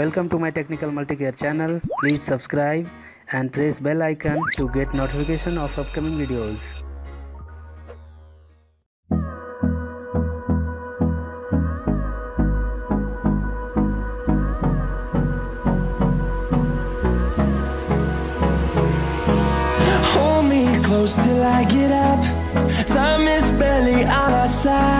Welcome to my technical multi-care channel. Please subscribe and press bell icon to get notification of upcoming videos. Hold me close till I get up. Time is barely on our side.